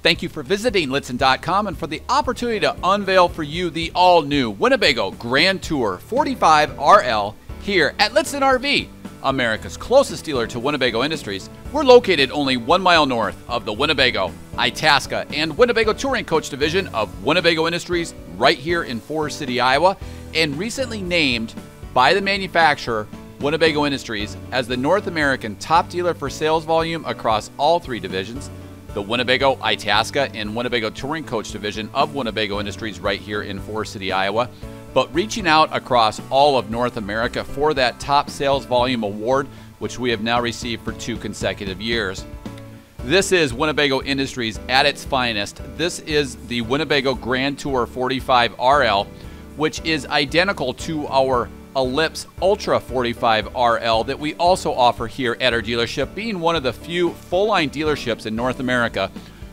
Thank you for visiting Lichtsinn.com and for the opportunity to unveil for you the all new Winnebago Grand Tour 45 RL here at Lichtsinn RV, America's closest dealer to Winnebago Industries. We're located only one mile north of the Winnebago, Itasca, and Winnebago Touring Coach Division of Winnebago Industries right here in Forest City, Iowa, and recently named by the manufacturer Winnebago Industries as the North American top dealer for sales volume across all three divisions the Winnebago, Itasca, and Winnebago Touring Coach Division of Winnebago Industries right here in Forest City, Iowa. But reaching out across all of North America for that top sales volume award, which we have now received for two consecutive years. This is Winnebago Industries at its finest. This is the Winnebago Grand Tour 45 RL, which is identical to our Ellipse Ultra 45 RL that we also offer here at our dealership. Being one of the few full line dealerships in North America,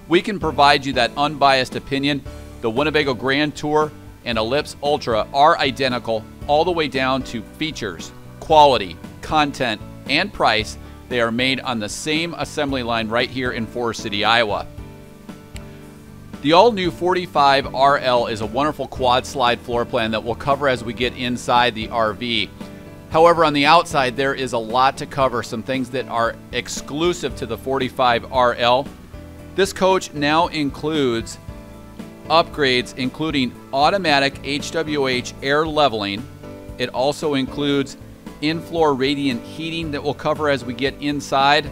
we can provide you that unbiased opinion. The Winnebago Grand Tour and Ellipse Ultra are identical all the way down to features, quality, content, and price. They are made on the same assembly line right here in Forest City, Iowa. The all new 45 RL is a wonderful quad slide floor plan that we'll cover as we get inside the RV. However, on the outside, there is a lot to cover, some things that are exclusive to the 45 RL. This coach now includes upgrades including automatic HWH air leveling. It also includes in-floor radiant heating that we'll cover as we get inside.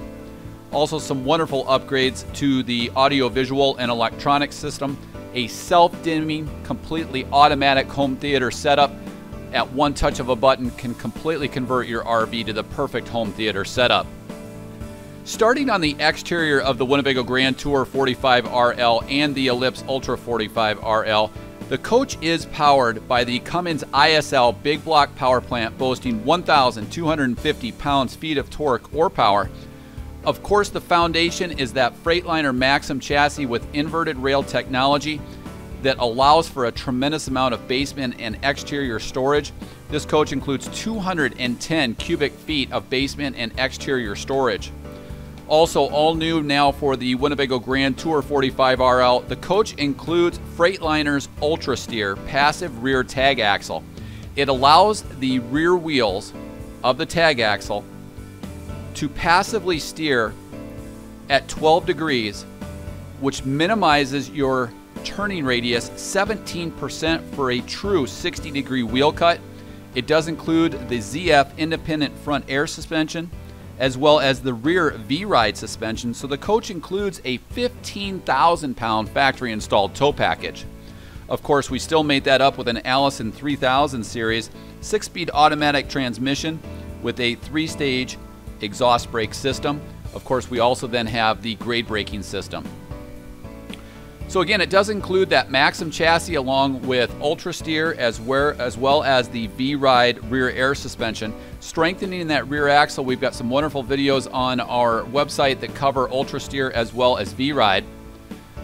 Also, some wonderful upgrades to the audio visual and electronic system, a self dimming, completely automatic home theater setup. At one touch of a button, can completely convert your RV to the perfect home theater setup. Starting on the exterior of the Winnebago Grand Tour 45 RL and the Ellipse Ultra 45 RL, the coach is powered by the Cummins ISL big block power plant boasting 1,250 pounds feet of torque or power of course, the foundation is that Freightliner Maxum chassis with inverted rail technology that allows for a tremendous amount of basement and exterior storage. This coach includes 210 cubic feet of basement and exterior storage. Also, all new now for the Winnebago Grand Tour 45 RL, the coach includes Freightliner's Ultra Steer passive rear tag axle. It allows the rear wheels of the tag axle to passively steer at 12 degrees, which minimizes your turning radius 17% for a true 60 degree wheel cut. It does include the ZF independent front air suspension as well as the rear V-Ride suspension. So the coach includes a 15,000 pound factory installed tow package. Of course, we still made that up with an Allison 3000 series six speed automatic transmission with a three stage exhaust brake system. Of course, we also then have the grade braking system. So again, it does include that Maxum chassis along with Ultra Steer as, where, as well as the V-Ride rear air suspension. Strengthening that rear axle, we've got some wonderful videos on our website that cover Ultra Steer as well as V-Ride.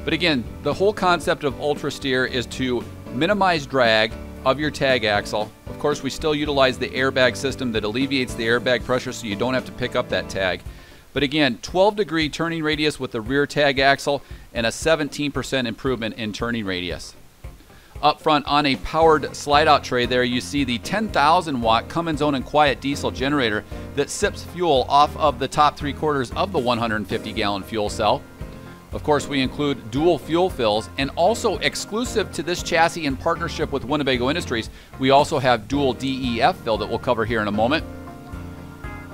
But again, the whole concept of Ultra Steer is to minimize drag of your tag axle. Of course, we still utilize the airbag system that alleviates the airbag pressure so you don't have to pick up that tag. But again, 12 degree turning radius with the rear tag axle and a 17% improvement in turning radius. Up front on a powered slide out tray there you see the 10,000 watt Cummins Onan quiet diesel generator that sips fuel off of the top three quarters of the 150 gallon fuel cell. Of course, we include dual fuel fills, and also exclusive to this chassis in partnership with Winnebago Industries, we also have dual DEF fill that we'll cover here in a moment.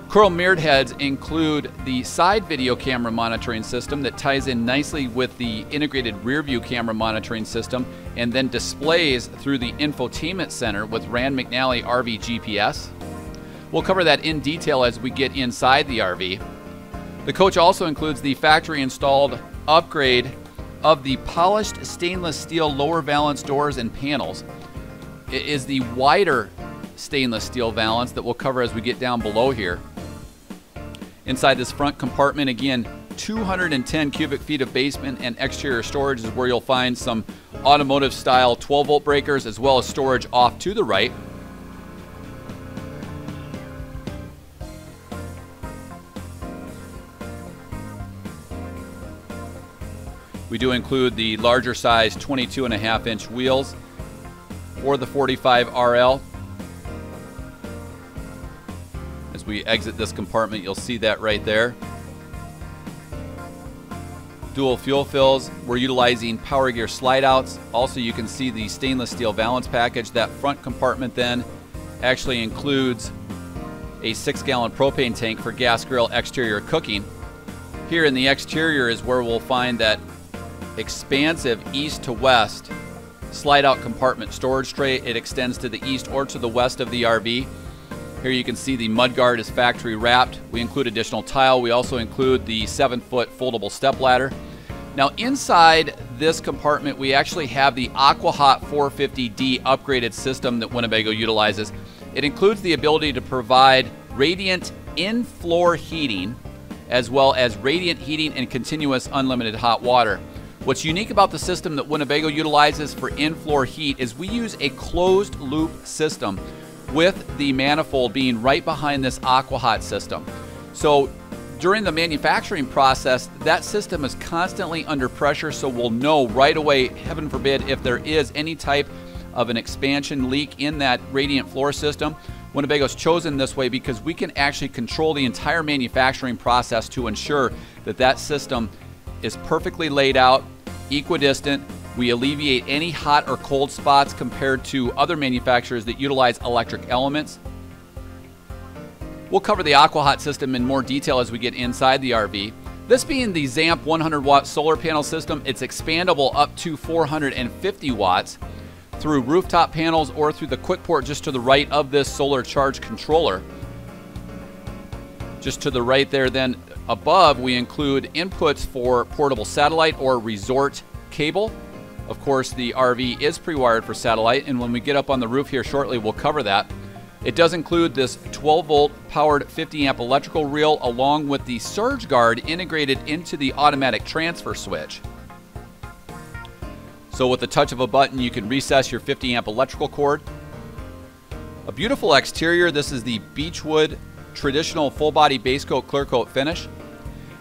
Chrome mirrored heads include the side video camera monitoring system that ties in nicely with the integrated rear view camera monitoring system and then displays through the infotainment center with Rand McNally RV GPS. We'll cover that in detail as we get inside the RV. The coach also includes the factory installed upgrade of the polished stainless steel lower valance doors and panels. It is the wider stainless steel valance that we'll cover as we get down below here. Inside this front compartment, again, 210 cubic feet of basement and exterior storage is where you'll find some automotive style 12 volt breakers as well as storage off to the right. We do include the larger size 22 and a half inch wheels for the 45 RL. As we exit this compartment, you'll see that right there. Dual fuel fills. We're utilizing Power Gear slide outs. Also, you can see the stainless steel valance package. That front compartment then actually includes a six gallon propane tank for gas grill exterior cooking. Here in the exterior is where we'll find that expansive east to west slide out compartment storage tray. It extends to the east or to the west of the RV. Here you can see the mudguard is factory wrapped. We include additional tile. We also include the seven foot foldable step ladder. Now inside this compartment, we actually have the AquaHot 450D upgraded system that Winnebago utilizes. It includes the ability to provide radiant in-floor heating as well as radiant heating and continuous unlimited hot water. What's unique about the system that Winnebago utilizes for in-floor heat is we use a closed loop system with the manifold being right behind this AquaHot system. So during the manufacturing process, that system is constantly under pressure, so we'll know right away, heaven forbid, if there is any type of an expansion leak in that radiant floor system. Winnebago's chosen this way because we can actually control the entire manufacturing process to ensure that that system is perfectly laid out equidistant. We alleviate any hot or cold spots compared to other manufacturers that utilize electric elements. We'll cover the AquaHot system in more detail as we get inside the RV. This being the ZAMP 100 watt solar panel system, it's expandable up to 450 watts through rooftop panels or through the quick port just to the right of this solar charge controller. Just to the right there, then Above, we include inputs for portable satellite or resort cable. Of course, the RV is pre wired for satellite, and when we get up on the roof here shortly, we'll cover that. It does include this 12 volt powered 50 amp electrical reel along with the surge guard integrated into the automatic transfer switch. So, with the touch of a button, you can recess your 50 amp electrical cord. A beautiful exterior. This is the Beechwood traditional full body base coat clear coat finish.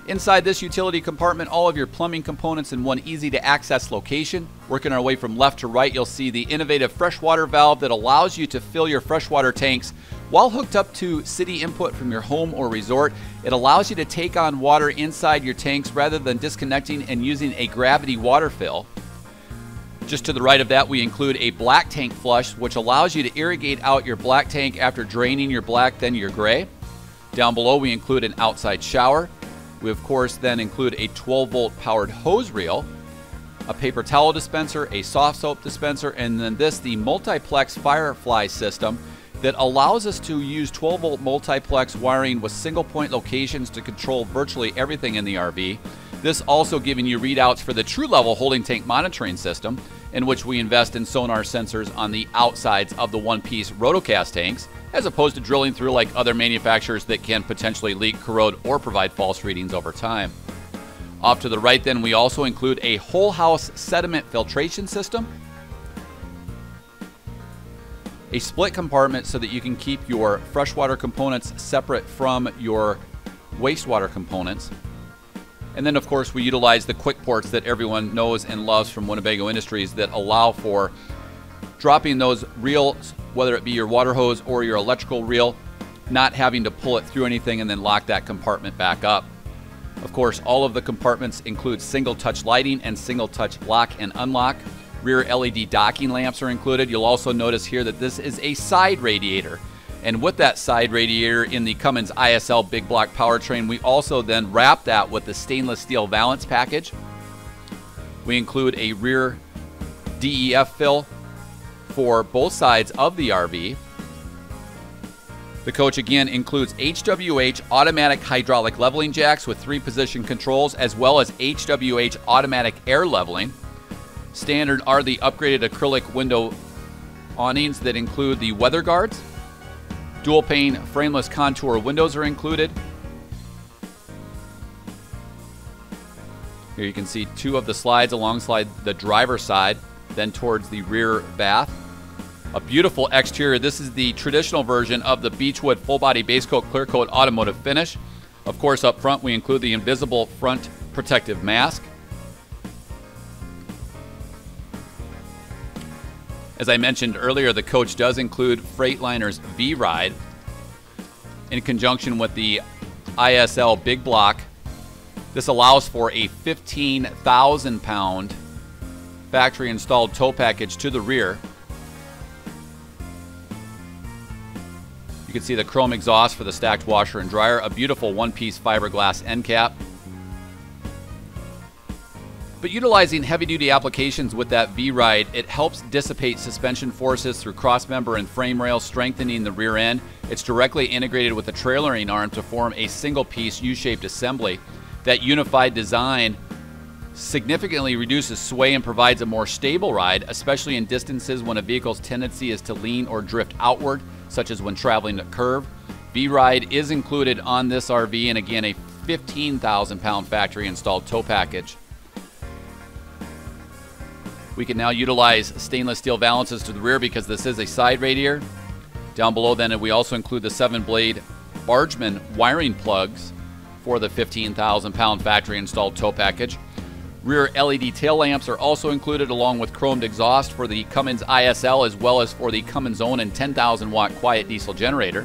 Inside this utility compartment, all of your plumbing components in one easy to access location. Working our way from left to right, you'll see the innovative freshwater valve that allows you to fill your freshwater tanks while hooked up to city input from your home or resort. It allows you to take on water inside your tanks rather than disconnecting and using a gravity water fill. Just to the right of that, we include a black tank flush, which allows you to irrigate out your black tank after draining your black, then your gray. Down below, we include an outside shower. We, of course, then include a 12 volt powered hose reel, a paper towel dispenser, a soft soap dispenser, and then this, the multiplex Firefly system that allows us to use 12 volt multiplex wiring with single point locations to control virtually everything in the RV. This also giving you readouts for the true level holding tank monitoring system, in which we invest in sonar sensors on the outsides of the one piece rotocast tanks as opposed to drilling through like other manufacturers that can potentially leak, corrode, or provide false readings over time. Off to the right, then, we also include a whole house sediment filtration system, a split compartment so that you can keep your freshwater components separate from your wastewater components. And then, of course, we utilize the quick ports that everyone knows and loves from Winnebago Industries that allow for dropping those reels, whether it be your water hose or your electrical reel, not having to pull it through anything and then lock that compartment back up. Of course, all of the compartments include single touch lighting and single touch lock and unlock. Rear LED docking lamps are included. You'll also notice here that this is a side radiator. And with that side radiator in the Cummins ISL big block powertrain, we also then wrap that with the stainless steel valance package. We include a rear DEF fill for both sides of the RV. The coach again includes HWH automatic hydraulic leveling jacks with three position controls, as well as HWH automatic air leveling. Standard are the upgraded acrylic window awnings that include the weather guards. Dual pane frameless contour windows are included. Here you can see two of the slides alongside the driver's side, then towards the rear bath. A beautiful exterior. This is the traditional version of the Beechwood full body base coat clear coat automotive finish. Of course, up front, we include the invisible front protective mask. As I mentioned earlier, the coach does include Freightliner's V Ride in conjunction with the ISL Big Block. This allows for a 15,000 pound factory installed tow package to the rear You can see the chrome exhaust for the stacked washer and dryer, a beautiful one piece fiberglass end cap. But utilizing heavy duty applications with that V ride, it helps dissipate suspension forces through cross member and frame rails, strengthening the rear end. It's directly integrated with the trailering arm to form a single piece U shaped assembly. That unified design significantly reduces sway and provides a more stable ride, especially in distances when a vehicle's tendency is to lean or drift outward, such as when traveling a curve. V Ride is included on this RV, and again, a 15,000 pound factory installed tow package. We can now utilize stainless steel valances to the rear because this is a side radiator. Down below then we also include the 7-blade Bargman wiring plugs for the 15,000 pound factory installed tow package. Rear LED tail lamps are also included along with chromed exhaust for the Cummins ISL as well as for the Cummins Onan 10,000 watt quiet diesel generator.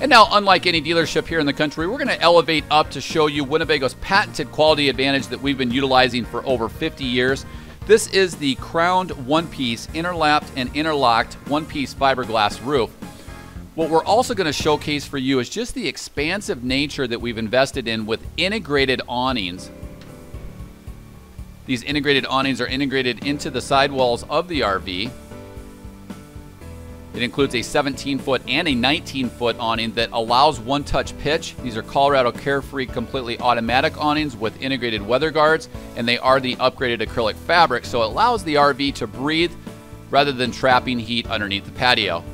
And now, unlike any dealership here in the country, we're going to elevate up to show you Winnebago's patented quality advantage that we've been utilizing for over 50 years. This is the crowned one-piece, interlapped and interlocked one-piece fiberglass roof. What we're also going to showcase for you is just the expansive nature that we've invested in with integrated awnings. These integrated awnings are integrated into the sidewalls of the RV. It includes a 17 foot and a 19 foot awning that allows one touch pitch. These are Colorado Carefree completely automatic awnings with integrated weather guards, and they are the upgraded acrylic fabric, so it allows the RV to breathe rather than trapping heat underneath the patio.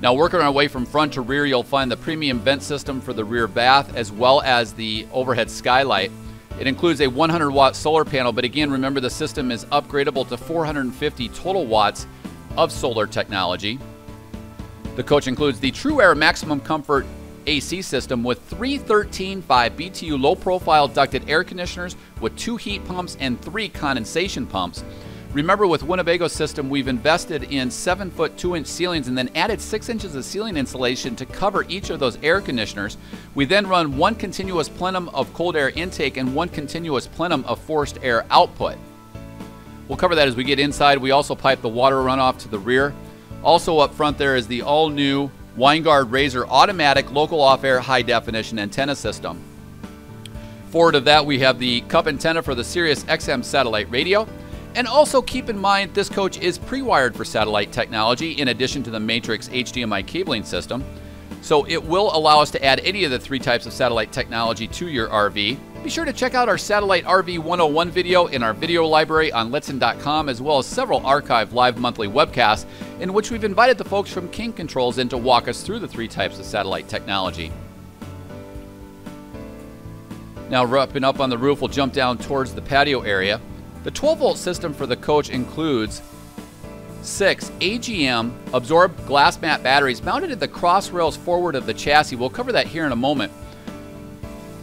Now, working our way from front to rear, you'll find the premium vent system for the rear bath as well as the overhead skylight. It includes a 100 watt solar panel, but again, remember the system is upgradable to 450 total watts of solar technology. The coach includes the True Air Maximum Comfort AC system with three 13.5 BTU low profile ducted air conditioners with two heat pumps and three condensation pumps. Remember, with Winnebago system, we've invested in 7 foot 2 inch ceilings and then added 6 inches of ceiling insulation to cover each of those air conditioners. We then run one continuous plenum of cold air intake and one continuous plenum of forced air output. We'll cover that as we get inside. We also pipe the water runoff to the rear. Also up front there is the all-new Winegard Rayzar automatic local off-air high-definition antenna system. Forward of that, we have the cup antenna for the Sirius XM satellite radio. And also keep in mind this coach is pre-wired for satellite technology in addition to the Matrix HDMI cabling system. So it will allow us to add any of the three types of satellite technology to your RV. Be sure to check out our Satellite RV 101 video in our video library on Lichtsinn.com, as well as several archived live monthly webcasts in which we've invited the folks from King Controls in to walk us through the three types of satellite technology. Now, wrapping up on the roof, we'll jump down towards the patio area. The 12 volt system for the coach includes six AGM absorbed glass mat batteries mounted at the cross rails forward of the chassis. We'll cover that here in a moment.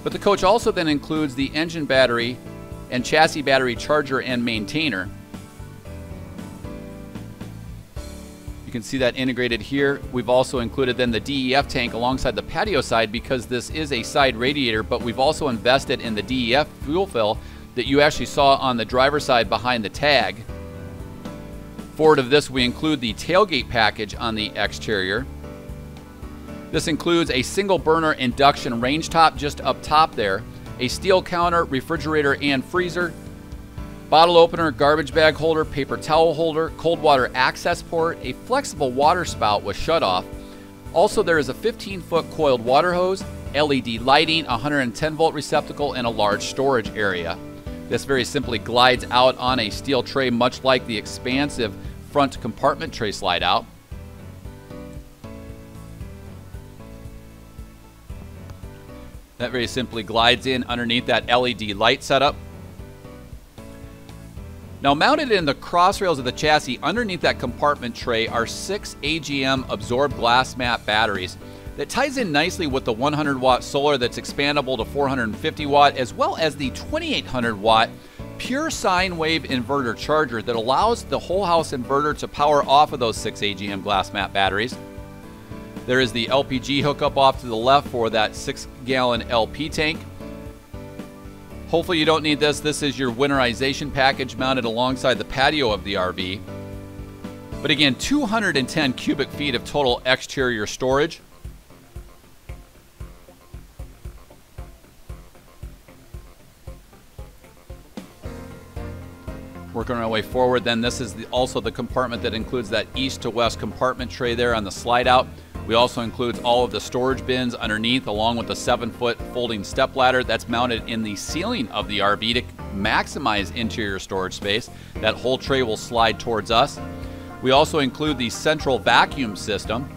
But the coach also then includes the engine battery and chassis battery charger and maintainer. You can see that integrated here. We've also included then the DEF tank alongside the patio side because this is a side radiator, but we've also invested in the DEF fuel fill that you actually saw on the driver's side behind the tag. Forward of this, we include the tailgate package on the exterior. This includes a single burner induction range top just up top there, a steel counter, refrigerator and freezer, bottle opener, garbage bag holder, paper towel holder, cold water access port, a flexible water spout with shutoff. Also, there is a 15 foot coiled water hose, LED lighting, 110 volt receptacle, and a large storage area. This very simply glides out on a steel tray, much like the expansive front compartment tray slide out. That very simply glides in underneath that LED light setup. Now mounted in the cross rails of the chassis underneath that compartment tray are six AGM absorbed glass mat batteries that ties in nicely with the 100 watt solar that's expandable to 450 watt as well as the 2800 watt pure sine wave inverter charger that allows the whole house inverter to power off of those 6 AGM glass mat batteries. There is the LPG hookup off to the left for that 6 gallon LP tank. Hopefully you don't need this. This is your winterization package mounted alongside the patio of the RV. But again, 210 cubic feet of total exterior storage. Working our way forward, then this is the, also the compartment that includes that east to west compartment tray there on the slide out. We also include all of the storage bins underneath along with the seven foot folding step ladder that's mounted in the ceiling of the RV to maximize interior storage space. That whole tray will slide towards us. We also include the central vacuum system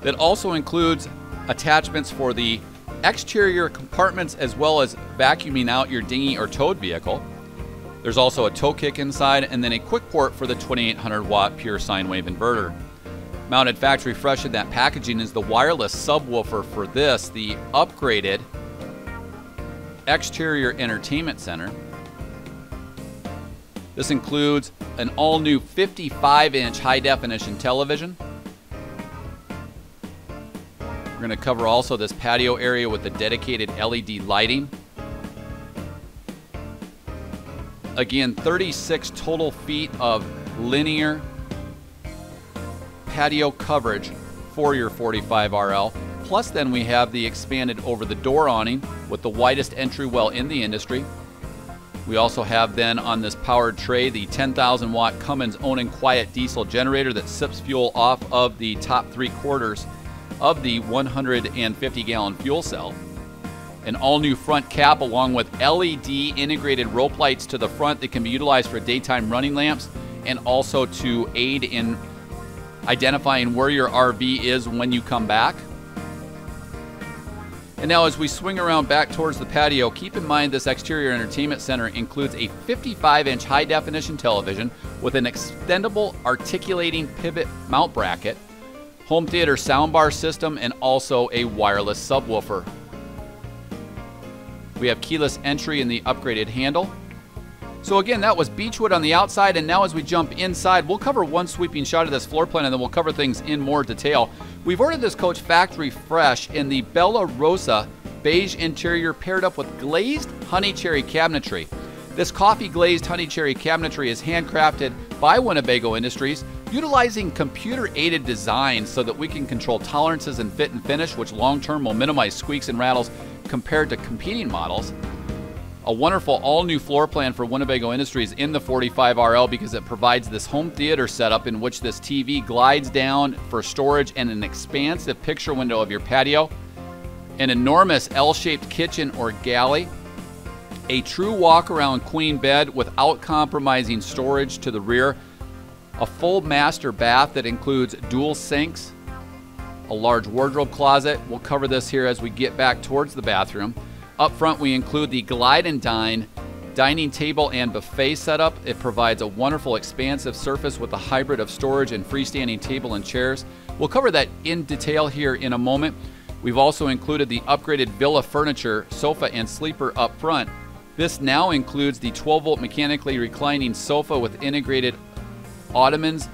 that also includes attachments for the exterior compartments as well as vacuuming out your dinghy or towed vehicle. There's also a tow kick inside and then a quick port for the 2800 watt pure sine wave inverter. Mounted factory fresh in that packaging is the wireless subwoofer for this, the upgraded exterior entertainment center. This includes an all new 55 inch high definition television. We're going to cover also this patio area with the dedicated LED lighting. Again, 36 total feet of linear patio coverage for your 45RL. Plus, then we have the expanded over the door awning with the widest entry well in the industry. We also have then on this powered tray the 10,000 watt Cummins Onan quiet diesel generator that sips fuel off of the top three quarters of the 150 gallon fuel cell an all new front cap along with LED integrated rope lights to the front that can be utilized for daytime running lamps and also to aid in identifying where your RV is when you come back. And now, as we swing around back towards the patio, keep in mind this exterior entertainment center includes a 55 inch high definition television with an extendable articulating pivot mount bracket, home theater soundbar system, and also a wireless subwoofer. We have keyless entry in the upgraded handle. So again, that was Beechwood on the outside, and now as we jump inside, we'll cover one sweeping shot of this floor plan, and then we'll cover things in more detail. We've ordered this coach factory fresh in the Bella Rosa beige interior paired up with glazed honey cherry cabinetry. This coffee glazed honey cherry cabinetry is handcrafted by Winnebago Industries, utilizing computer aided design so that we can control tolerances and fit and finish, which long term will minimize squeaks and rattles compared to competing models. A wonderful all new floor plan for Winnebago Industries in the 45RL because it provides this home theater setup in which this TV glides down for storage and an expansive picture window of your patio, an enormous L shaped kitchen or galley, a true walk around queen bed without compromising storage to the rear, a full master bath that includes dual sinks, a large wardrobe closet. We'll cover this here as we get back towards the bathroom. Up front, we include the Glide and Dine dining table and buffet setup. It provides a wonderful expansive surface with a hybrid of storage and freestanding table and chairs. We'll cover that in detail here in a moment. We've also included the upgraded Villa furniture, sofa, and sleeper up front. This now includes the 12 volt mechanically reclining sofa with integrated ottomans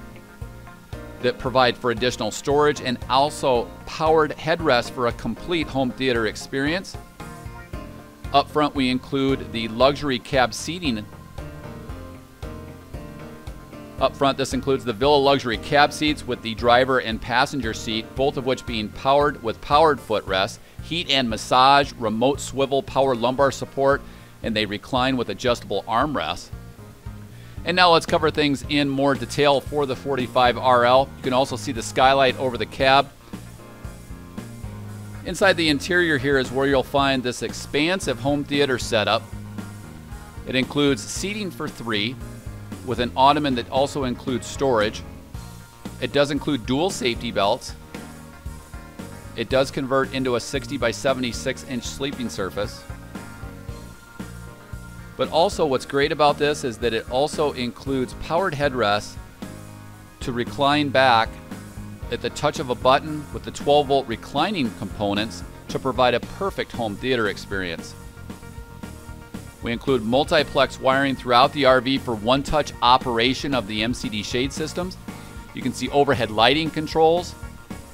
that provide for additional storage and also powered headrests for a complete home theater experience. Up front, we include the luxury cab seating. Up front, this includes the Villa luxury cab seats with the driver and passenger seat, both of which being powered with powered footrests, heat and massage, remote swivel power lumbar support, and they recline with adjustable armrests. And now let's cover things in more detail for the 45RL. You can also see the skylight over the cab. Inside the interior here is where you'll find this expansive home theater setup. It includes seating for three with an ottoman that also includes storage. It does include dual safety belts. It does convert into a 60 by 76 inch sleeping surface. But also, what's great about this is that it also includes powered headrests to recline back at the touch of a button with the 12 volt reclining components to provide a perfect home theater experience. We include multiplex wiring throughout the RV for one touch operation of the MCD shade systems. You can see overhead lighting controls.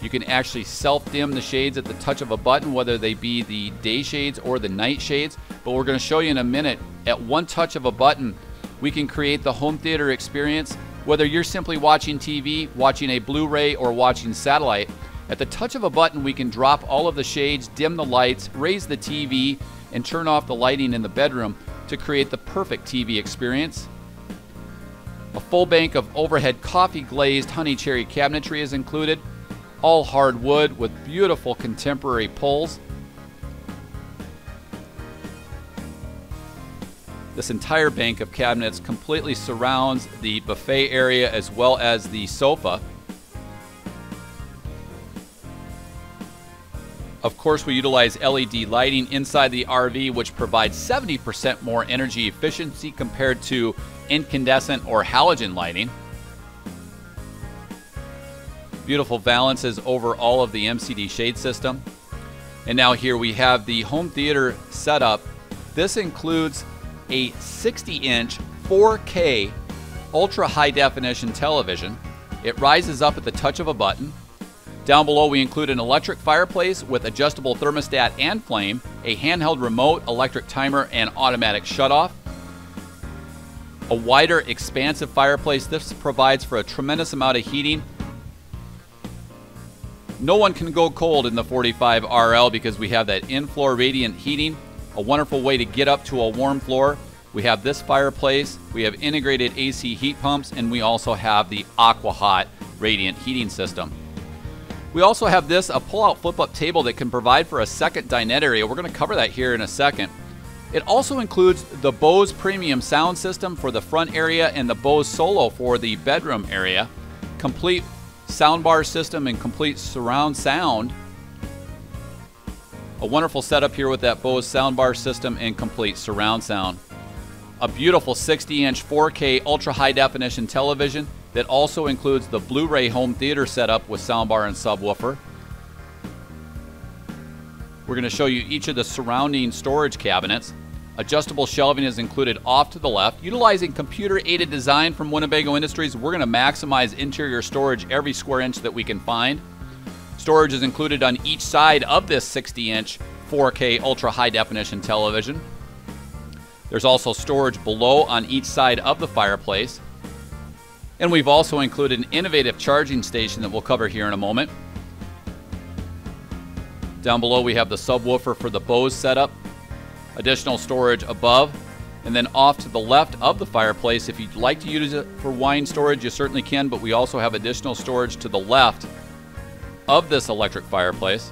You can actually self dim the shades at the touch of a button, whether they be the day shades or the night shades. But we're going to show you in a minute at one touch of a button, we can create the home theater experience. Whether you're simply watching TV, watching a Blu ray, or watching satellite, at the touch of a button, we can drop all of the shades, dim the lights, raise the TV, and turn off the lighting in the bedroom to create the perfect TV experience. A full bank of overhead coffee glazed honey cherry cabinetry is included, all hardwood with beautiful contemporary pulls. This entire bank of cabinets completely surrounds the buffet area as well as the sofa. Of course, we utilize LED lighting inside the RV, which provides 70% more energy efficiency compared to incandescent or halogen lighting. Beautiful valances over all of the MCD shade system. And now here we have the home theater setup. This includes a 60 inch 4K ultra high definition television. It rises up at the touch of a button. Down below, we include an electric fireplace with adjustable thermostat and flame, a handheld remote, electric timer, and automatic shutoff. A wider, expansive fireplace. This provides for a tremendous amount of heating. No one can go cold in the 45 RL because we have that in floor radiant heating, a wonderful way to get up to a warm floor. We have this fireplace, we have integrated AC heat pumps, and we also have the AquaHot radiant heating system. We also have this, a pull-out flip-up table that can provide for a second dinette area. We're going to cover that here in a second. It also includes the Bose premium sound system for the front area and the Bose Solo for the bedroom area. Complete soundbar system and complete surround sound. A wonderful setup here with that Bose soundbar system and complete surround sound. A beautiful 60 inch 4K ultra high definition television that also includes the Blu ray home theater setup with soundbar and subwoofer. We're going to show you each of the surrounding storage cabinets. Adjustable shelving is included off to the left. Utilizing computer aided design from Winnebago Industries, we're going to maximize interior storage every square inch that we can find. Storage is included on each side of this 60 inch 4K ultra high definition television. There's also storage below on each side of the fireplace. And we've also included an innovative charging station that we'll cover here in a moment. Down below we have the subwoofer for the Bose setup, additional storage above, and then off to the left of the fireplace, if you'd like to use it for wine storage, you certainly can, but we also have additional storage to the left of this electric fireplace.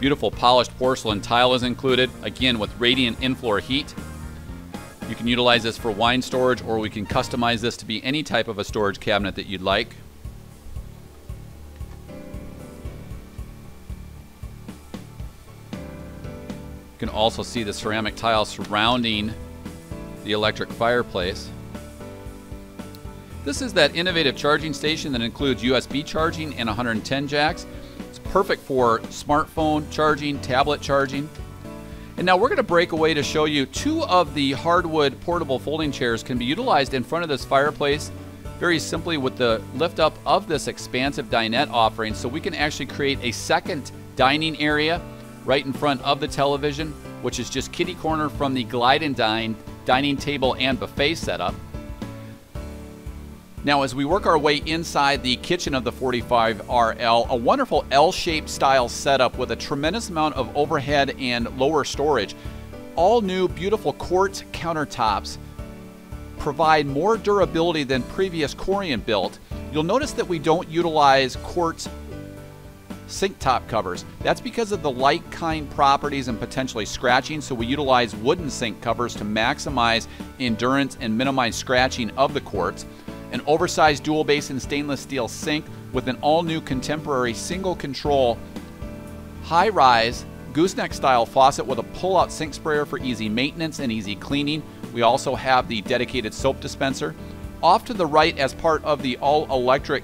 Beautiful polished porcelain tile is included, again with radiant in-floor heat. You can utilize this for wine storage or we can customize this to be any type of a storage cabinet that you'd like. You can also see the ceramic tile surrounding the electric fireplace. This is that innovative charging station that includes USB charging and 110 jacks. It's perfect for smartphone charging, tablet charging. And now we're going to break away to show you two of the hardwood portable folding chairs can be utilized in front of this fireplace very simply with the lift up of this expansive dinette offering so we can actually create a second dining area right in front of the television which is just kitty corner from the glide and dine dining table and buffet setup. Now, as we work our way inside the kitchen of the 45RL, a wonderful L-shaped style setup with a tremendous amount of overhead and lower storage. All new beautiful quartz countertops provide more durability than previous Corian built. You'll notice that we don't utilize quartz sink top covers. That's because of the light kind properties and potentially scratching, so we utilize wooden sink covers to maximize endurance and minimize scratching of the quartz an oversized dual basin stainless steel sink with an all new contemporary single control high rise gooseneck style faucet with a pull out sink sprayer for easy maintenance and easy cleaning. We also have the dedicated soap dispenser. Off to the right, as part of the all electric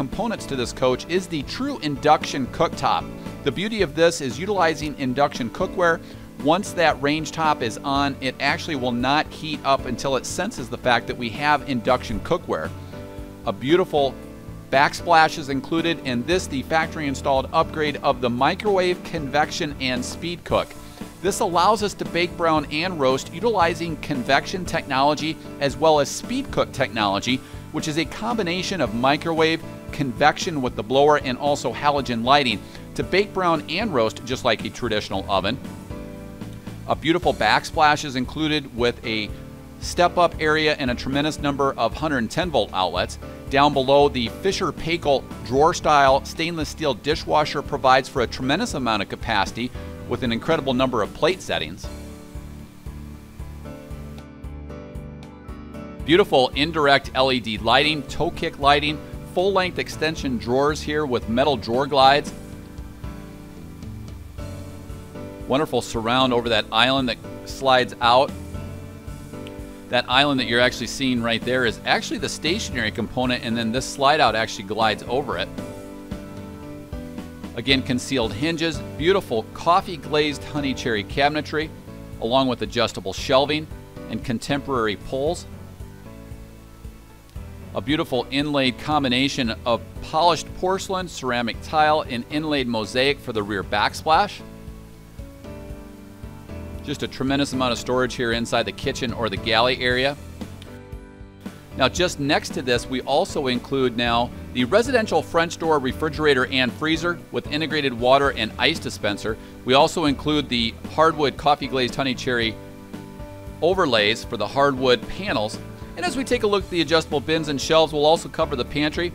components to this coach, is the true induction cooktop. The beauty of this is utilizing induction cookware Once that range top is on, it actually will not heat up until it senses the fact that we have induction cookware. A beautiful backsplash is included, and this the factory installed upgrade of the microwave convection and speed cook. This allows us to bake, brown, and roast utilizing convection technology as well as speed cook technology, which is a combination of microwave, convection with the blower, and also halogen lighting to bake, brown, and roast just like a traditional oven. A beautiful backsplash is included with a step up area and a tremendous number of 110 volt outlets. Down below, the Fisher Paykel drawer style stainless steel dishwasher provides for a tremendous amount of capacity with an incredible number of plate settings. Beautiful indirect LED lighting, toe kick lighting, full length extension drawers here with metal drawer glides. Wonderful surround over that island that slides out. That island that you're actually seeing right there is actually the stationary component, and then this slide out actually glides over it. Again, concealed hinges, beautiful coffee glazed honey cherry cabinetry, along with adjustable shelving and contemporary pulls. A beautiful inlaid combination of polished porcelain, ceramic tile, and inlaid mosaic for the rear backsplash. Just a tremendous amount of storage here inside the kitchen or the galley area. Now just next to this, we also include now the residential French door refrigerator and freezer with integrated water and ice dispenser. We also include the hardwood coffee glazed honey cherry overlays for the hardwood panels. And as we take a look at the adjustable bins and shelves, we'll also cover the pantry.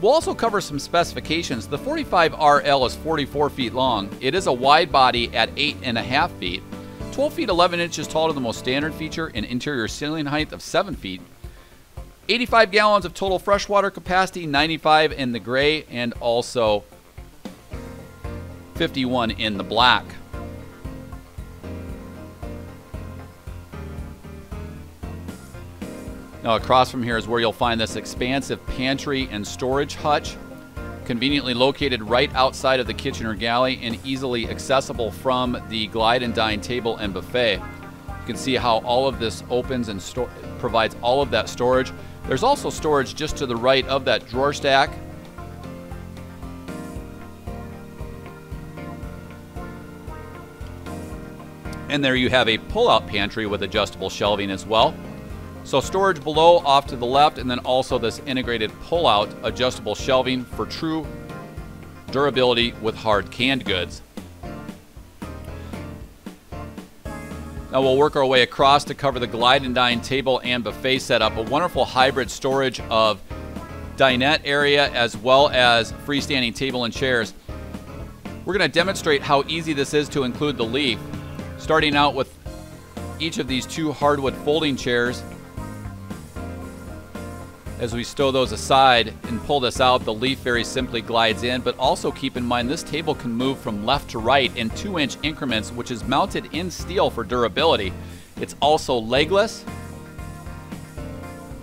We'll also cover some specifications. The 45RL is 44 feet long. It is a wide body at 8.5 feet. 12 feet 11 inches tall to the most standard feature, an interior ceiling height of 7 feet. 85 gallons of total freshwater capacity, 95 in the gray, and also 51 in the black. Now, across from here is where you'll find this expansive pantry and storage hutch, conveniently located right outside of the kitchen or galley and easily accessible from the glide and dine table and buffet. You can see how all of this opens and provides all of that storage. There's also storage just to the right of that drawer stack. And there you have a pull-out pantry with adjustable shelving as well. So storage below off to the left and then also this integrated pull-out adjustable shelving for true durability with hard canned goods. Now we'll work our way across to cover the glide and dine table and buffet setup. A wonderful hybrid storage of dinette area as well as freestanding table and chairs. We're going to demonstrate how easy this is to include the leaf. Starting out with each of these two hardwood folding chairs as we stow those aside and pull this out, the leaf very simply glides in, but also keep in mind this table can move from left to right in two inch increments, which is mounted in steel for durability. It's also legless,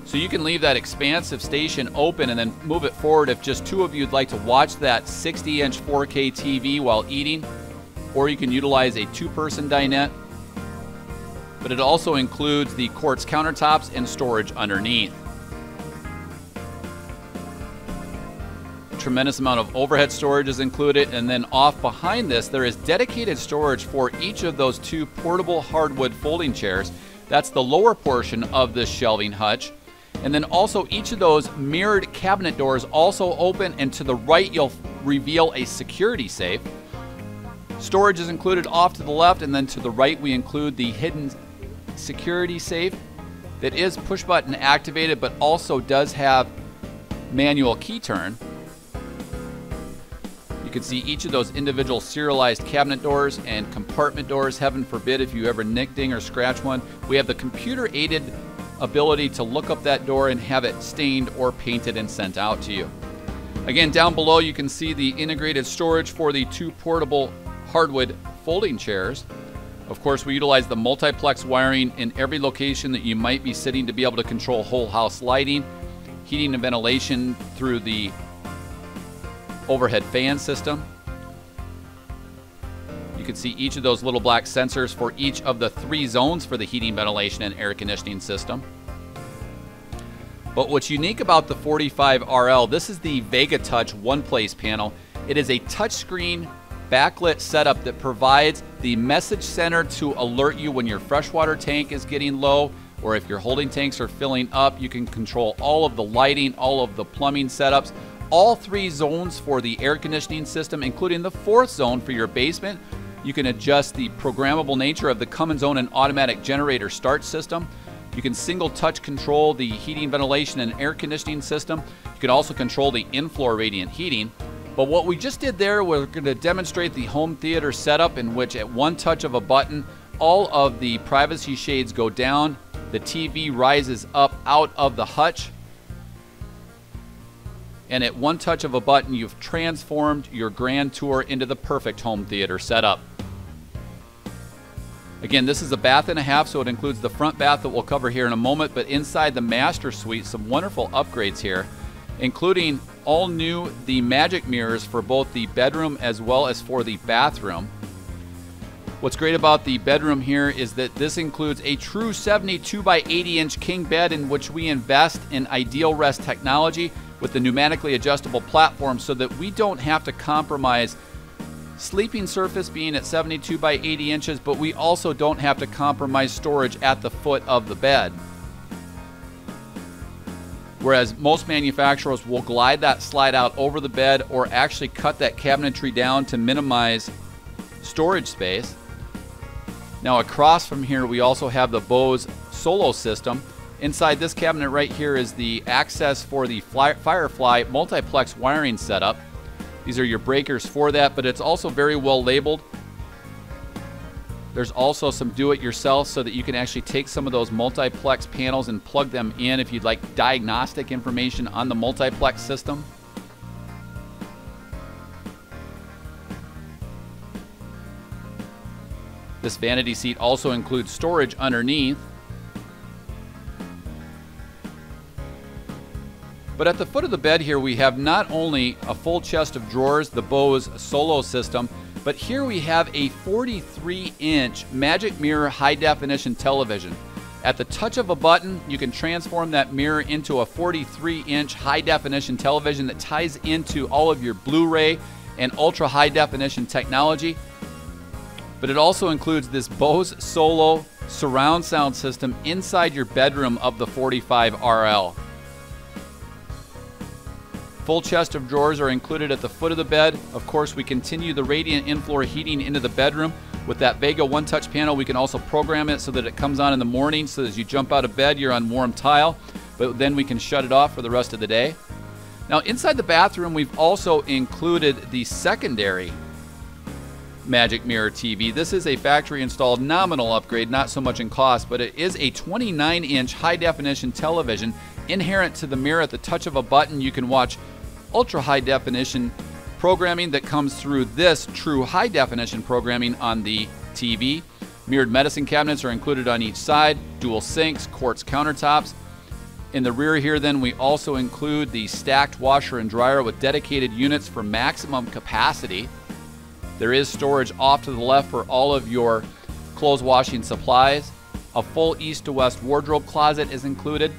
so you can leave that expansive station open and then move it forward if just two of you would like to watch that 60 inch 4K TV while eating, or you can utilize a two person dinette. But it also includes the quartz countertops and storage underneath. Tremendous amount of overhead storage is included. And then off behind this, there is dedicated storage for each of those two portable hardwood folding chairs. That's the lower portion of this shelving hutch. And then also each of those mirrored cabinet doors also open and to the right you'll reveal a security safe. Storage is included off to the left and then to the right we include the hidden security safe that is push button activated but also does have manual key turn. You can see each of those individual serialized cabinet doors and compartment doors. Heaven forbid if you ever nick, ding, or scratch one. We have the computer aided ability to look up that door and have it stained or painted and sent out to you. Again, down below you can see the integrated storage for the two portable hardwood folding chairs. Of course, we utilize the multiplex wiring in every location that you might be sitting to be able to control whole house lighting, heating and ventilation through the overhead fan system. You can see each of those little black sensors for each of the three zones for the heating, ventilation, and air conditioning system. But what's unique about the 45RL, this is the VegaTouch One Place panel. It is a touchscreen backlit setup that provides the message center to alert you when your freshwater tank is getting low or if your holding tanks are filling up. You can control all of the lighting, all of the plumbing setups, all three zones for the air conditioning system, including the fourth zone for your basement. You can adjust the programmable nature of the Cummins Onan automatic generator start system. You can single touch control the heating, ventilation, and air conditioning system. You can also control the in-floor radiant heating. But what we just did there, we're going to demonstrate the home theater setup in which at one touch of a button, all of the privacy shades go down, the TV rises up out of the hutch, and at one touch of a button, you've transformed your grand tour into the perfect home theater setup. Again, this is a bath and a half, so it includes the front bath that we'll cover here in a moment, but inside the master suite, some wonderful upgrades here, including all new the magic mirrors for both the bedroom as well as for the bathroom. What's great about the bedroom here is that this includes a true 72 by 80 inch king bed in which we invest in ideal rest technology with the pneumatically adjustable platform so that we don't have to compromise sleeping surface being at 72 by 80 inches, but we also don't have to compromise storage at the foot of the bed. Whereas most manufacturers will glide that slide out over the bed or actually cut that cabinetry down to minimize storage space. Now across from here we also have the Bose Solo system Inside this cabinet right here is the access for the Firefly multiplex wiring setup. These are your breakers for that, but it's also very well labeled. There's also some do-it-yourself so that you can actually take some of those multiplex panels and plug them in if you'd like diagnostic information on the multiplex system. This vanity seat also includes storage underneath But at the foot of the bed here, we have not only a full chest of drawers, the Bose Solo system, but here we have a 43 inch Magic Mirror high definition television. At the touch of a button, you can transform that mirror into a 43 inch high definition television that ties into all of your Blu ray and ultra high definition technology. But it also includes this Bose Solo surround sound system inside your bedroom of the 45RL. Full chest of drawers are included at the foot of the bed. Of course, we continue the radiant in-floor heating into the bedroom. With that Vega One Touch panel, we can also program it so that it comes on in the morning so as you jump out of bed, you're on warm tile, but then we can shut it off for the rest of the day. Now, inside the bathroom, we've also included the secondary Magic Mirror TV. This is a factory installed nominal upgrade, not so much in cost, but it is a 29 inch high definition television. Inherent to the mirror at the touch of a button, you can watch ultra high definition programming that comes through this true high definition programming on the TV. Mirrored medicine cabinets are included on each side, dual sinks, quartz countertops. In the rear here, then, we also include the stacked washer and dryer with dedicated units for maximum capacity. There is storage off to the left for all of your clothes washing supplies. A full east to west wardrobe closet is included.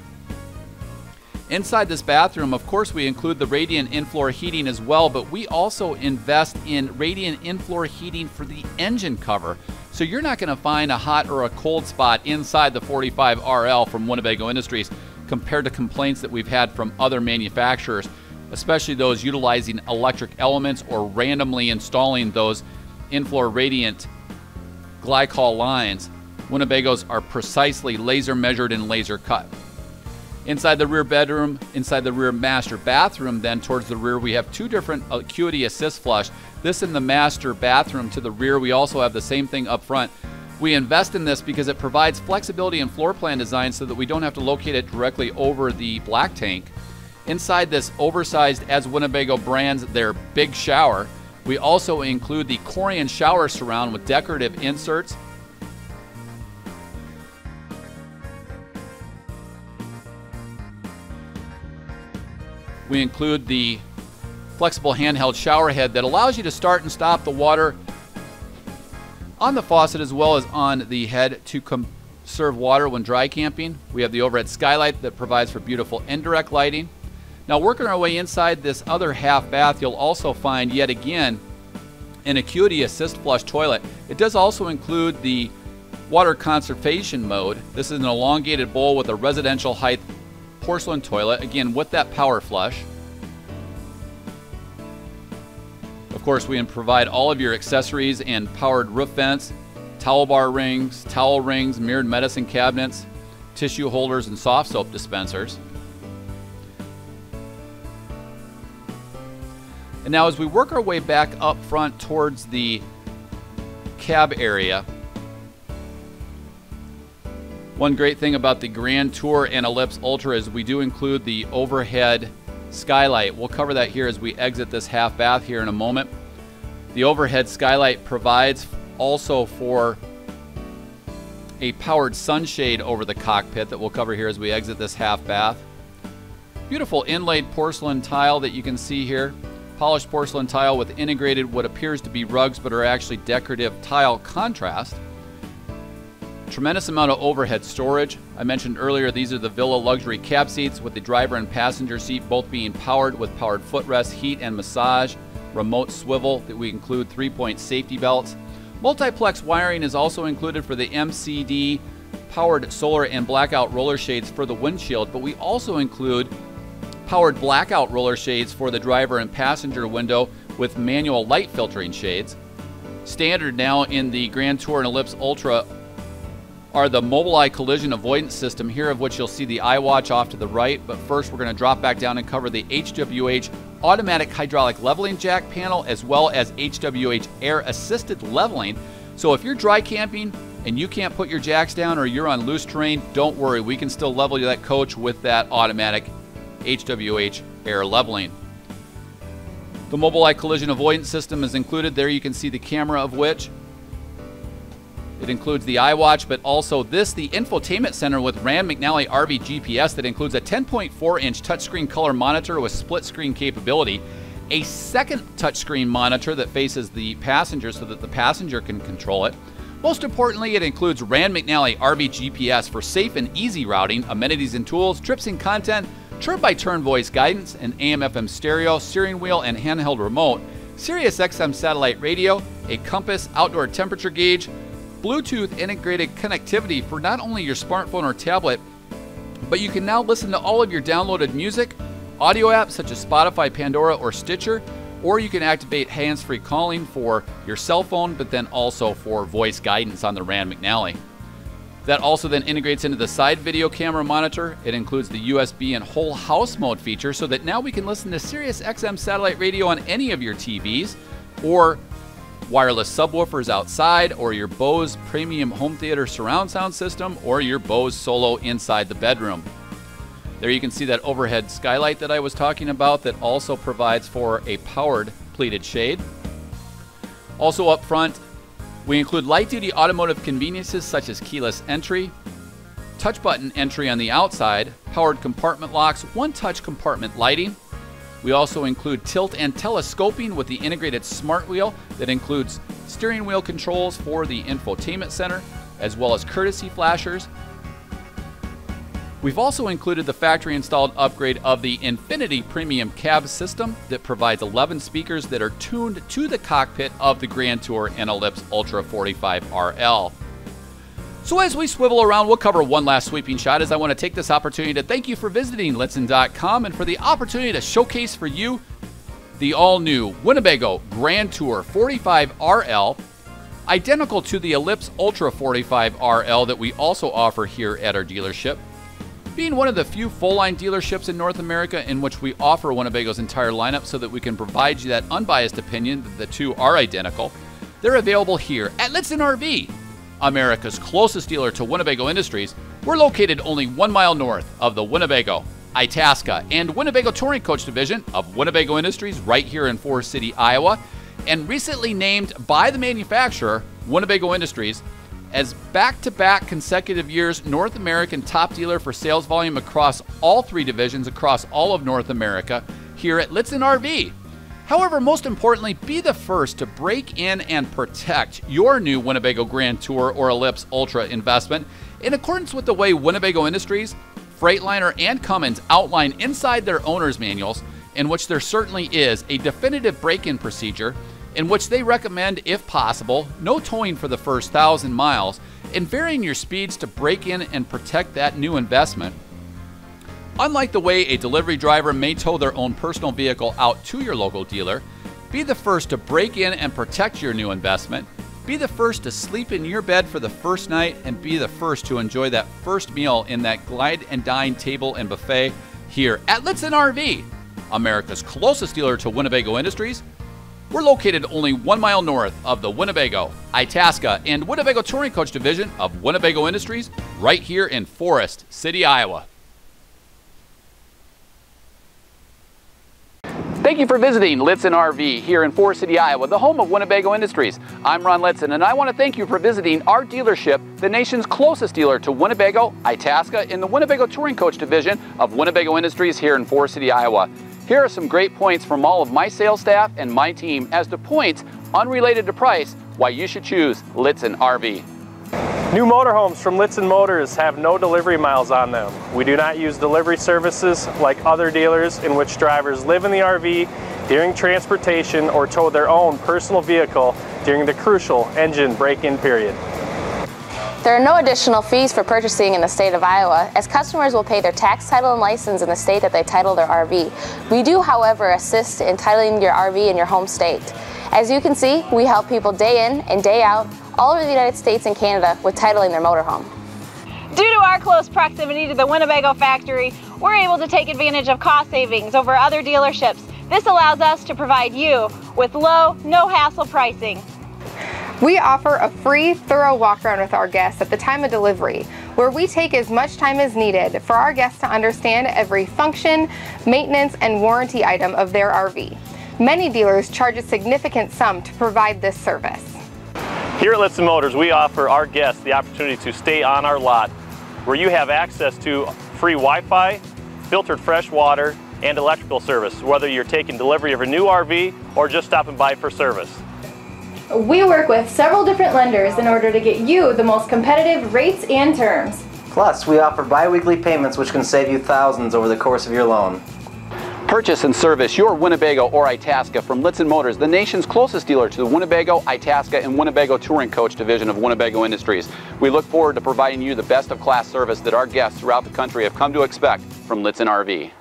Inside this bathroom, of course, we include the radiant in-floor heating as well, but we also invest in radiant in-floor heating for the engine cover. So you're not going to find a hot or a cold spot inside the 45RL from Winnebago Industries compared to complaints that we've had from other manufacturers, especially those utilizing electric elements or randomly installing those in-floor radiant glycol lines. Winnebagos are precisely laser measured and laser cut. Inside the rear bedroom, inside the rear master bathroom, then towards the rear, we have two different Acuity Assist flush. This in the master bathroom to the rear. We also have the same thing up front. We invest in this because it provides flexibility in floor plan design so that we don't have to locate it directly over the black tank. Inside this oversized as Winnebago brands their big shower, we also include the Corian shower surround with decorative inserts we include the flexible handheld shower head that allows you to start and stop the water on the faucet as well as on the head to conserve water when dry camping. We have the overhead skylight that provides for beautiful indirect lighting. Now working our way inside this other half bath, you'll also find yet again an Acuity Assist Flush toilet. It does also include the water conservation mode. This is an elongated bowl with a residential height porcelain toilet, again with that power flush. Of course, we can provide all of your accessories and powered roof vents, towel bar rings, towel rings, mirrored medicine cabinets, tissue holders, and soft soap dispensers. And now as we work our way back up front towards the cab area, one great thing about the Grand Tour and Ellipse Ultra is we do include the overhead skylight. We'll cover that here as we exit this half bath here in a moment. The overhead skylight provides also for a powered sunshade over the cockpit that we'll cover here as we exit this half bath. Beautiful inlaid porcelain tile that you can see here. Polished porcelain tile with integrated what appears to be rugs but are actually decorative tile contrast. Tremendous amount of overhead storage. I mentioned earlier these are the Villa luxury cab seats with the driver and passenger seat both being powered with powered footrest, heat and massage, remote swivel that we include three-point safety belts. Multiplex wiring is also included for the MCD powered solar and blackout roller shades for the windshield, but we also include powered blackout roller shades for the driver and passenger window with manual light filtering shades. Standard now in the Grand Tour and Ellipse Ultra are the Mobileye collision avoidance system, here of which you'll see the EyeWatch off to the right. But first, we're going to drop back down and cover the HWH automatic hydraulic leveling jack panel as well as HWH air assisted leveling. So if you're dry camping and you can't put your jacks down or you're on loose terrain, don't worry. We can still level you that coach with that automatic HWH air leveling. The Mobileye collision avoidance system is included. There you can see the camera of which it includes the EyeWatch, but also this, the infotainment center with Rand McNally RV GPS that includes a 10.4 inch touchscreen color monitor with split screen capability, a second touchscreen monitor that faces the passenger so that the passenger can control it. Most importantly, it includes Rand McNally RV GPS for safe and easy routing, amenities and tools, trips and content, turn by turn voice guidance, an AM FM stereo, steering wheel, and handheld remote, Sirius XM satellite radio, a compass, outdoor temperature gauge, Bluetooth integrated connectivity for not only your smartphone or tablet, but you can now listen to all of your downloaded music, audio apps such as Spotify, Pandora, or Stitcher, or you can activate hands free calling for your cell phone, but then also for voice guidance on the Rand McNally. That also then integrates into the side video camera monitor. It includes the USB and whole house mode feature so that now we can listen to Sirius XM satellite radio on any of your TVs or wireless subwoofers outside, or your Bose premium home theater surround sound system, or your Bose Solo inside the bedroom. There you can see that overhead skylight that I was talking about that also provides for a powered pleated shade. Also up front, we include light duty automotive conveniences such as keyless entry, touch button entry on the outside, powered compartment locks, one touch compartment lighting, we also include tilt and telescoping with the integrated smart wheel that includes steering wheel controls for the infotainment center, as well as courtesy flashers. We've also included the factory installed upgrade of the Infinity Premium Cab system that provides 11 speakers that are tuned to the cockpit of the Grand Tour and Ellipse Ultra 45 RL. So as we swivel around, we'll cover one last sweeping shot as I want to take this opportunity to thank you for visiting Lichtsinn.com and for the opportunity to showcase for you the all-new Winnebago Grand Tour 45 RL, identical to the Ellipse Ultra 45 RL that we also offer here at our dealership. Being one of the few full-line dealerships in North America in which we offer Winnebago's entire lineup so that we can provide you that unbiased opinion that the two are identical, they're available here at Lichtsinn RV America's closest dealer to Winnebago Industries, we're located only one mile north of the Winnebago, Itasca, and Winnebago Touring Coach Division of Winnebago Industries right here in Forest City, Iowa, and recently named by the manufacturer, Winnebago Industries, as back to back consecutive years North American top dealer for sales volume across all three divisions across all of North America here at Lichtsinn RV. However, most importantly, be the first to break in and protect your new Winnebago Grand Tour or Ellipse Ultra investment in accordance with the way Winnebago Industries, Freightliner, and Cummins outline inside their owner's manuals, in which there certainly is a definitive break in procedure in which they recommend, if possible, no towing for the first thousand miles and varying your speeds to break in and protect that new investment. Unlike the way a delivery driver may tow their own personal vehicle out to your local dealer, be the first to break in and protect your new investment. Be the first to sleep in your bed for the first night and be the first to enjoy that first meal in that glide and dine table and buffet here at Lichtsinn RV, America's closest dealer to Winnebago Industries, we're located only one mile north of the Winnebago, Itasca, and Winnebago Touring Coach Division of Winnebago Industries, right here in Forest City, Iowa. Thank you for visiting Lichtsinn RV here in Forest City, Iowa, the home of Winnebago Industries. I'm Ron Lichtsinn, and I want to thank you for visiting our dealership, the nation's closest dealer to Winnebago, Itasca, in the Winnebago Touring Coach Division of Winnebago Industries here in Forest City, Iowa. Here are some great points from all of my sales staff and my team as to points unrelated to price why you should choose Lichtsinn RV. New motorhomes from Lichtsinn Motors have no delivery miles on them. We do not use delivery services like other dealers in which drivers live in the RV during transportation or tow their own personal vehicle during the crucial engine break-in period. There are no additional fees for purchasing in the state of Iowa, as customers will pay their tax title and license in the state that they title their RV. We do, however, assist in titling your RV in your home state. As you can see, we help people day in and day out all over the United States and Canada with titling their motorhome. Due to our close proximity to the Winnebago factory, we're able to take advantage of cost savings over other dealerships. This allows us to provide you with low, no hassle pricing. We offer a free, thorough walk around with our guests at the time of delivery, where we take as much time as needed for our guests to understand every function, maintenance, and warranty item of their RV. Many dealers charge a significant sum to provide this service. Here at Lichtsinn Motors, we offer our guests the opportunity to stay on our lot, where you have access to free Wi-Fi, filtered fresh water, and electrical service, whether you're taking delivery of a new RV or just stopping by for service. We work with several different lenders in order to get you the most competitive rates and terms. Plus, we offer bi-weekly payments which can save you thousands over the course of your loan. Purchase and service your Winnebago or Itasca from Lichtsinn Motors, the nation's closest dealer to the Winnebago, Itasca, and Winnebago Touring Coach division of Winnebago Industries. We look forward to providing you the best of class service that our guests throughout the country have come to expect from Lichtsinn RV.